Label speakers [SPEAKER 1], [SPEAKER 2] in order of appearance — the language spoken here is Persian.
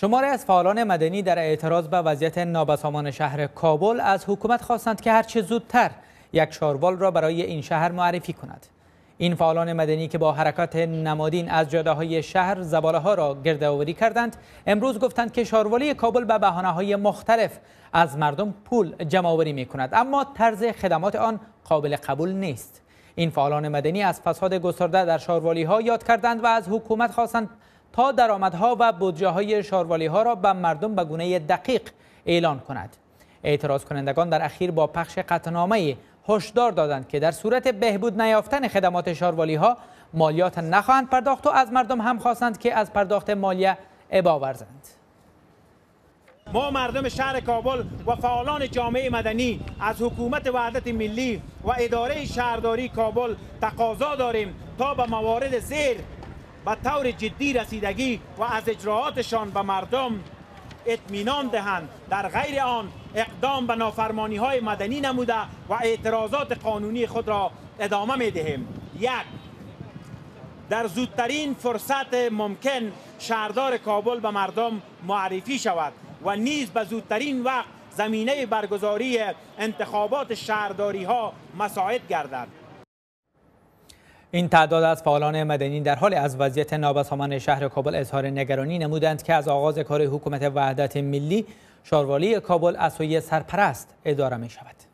[SPEAKER 1] شماری از فعالان مدنی در اعتراض به وضعیت نابسامان شهر کابل از حکومت خواستند که هرچه زودتر یک شاروال را برای این شهر معرفی کند. این فعالان مدنی که با حرکات نمادین از جاده های شهر زباله ها را گردآوری کردند امروز گفتند که شاروالی کابل به بهانه های مختلف از مردم پول جمع آوری می کند اما طرز خدمات آن قابل قبول نیست این فعالان مدنی از فساد گسترده در شاروالی ها یاد کردند و از حکومت خواستند تا درآمدها و بودجه های شاروالی ها را به مردم به گونه دقیق اعلان کند. اعتراض کنندگان در اخیر با پخش قطعنامه هشدار دادند که در صورت بهبود نیافتن خدمات شاروالی ها مالیات نخواهند پرداخت و از مردم هم خواستند که از پرداخت مالیه ابا ورزند.
[SPEAKER 2] ما مردم شهر کابل و فعالان جامعه مدنی از حکومت وحدت ملی و اداره شهرداری کابل تقاضا داریم تا به موارد زیر به طور جدی رسیدگی و از اجراعاتشان به مردم اطمینان دهند. در غیر آن اقدام به نافرمانی های مدنی نموده و اعتراضات قانونی خود را ادامه می دهیم یک در زودترین فرصت ممکن شهردار کابل به مردم معرفی شود و نیز به زودترین وقت زمینه برگزاری انتخابات شهرداری ها مساعد گردد.
[SPEAKER 1] این تعداد از فعالان مدنی در حال از وضعیت نابسامان شهر کابل اظهار نگرانی نمودند که از آغاز کار حکومت وحدت ملی شاروالی کابل از سوی سرپرست اداره می شود.